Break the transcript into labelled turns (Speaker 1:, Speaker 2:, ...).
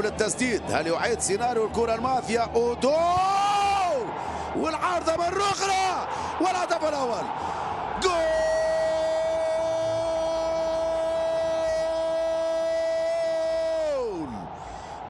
Speaker 1: للتسديد هل يعيد سيناريو الكرة المافيا؟ أودو! والعارضة مرة أخرى والهدف الأول!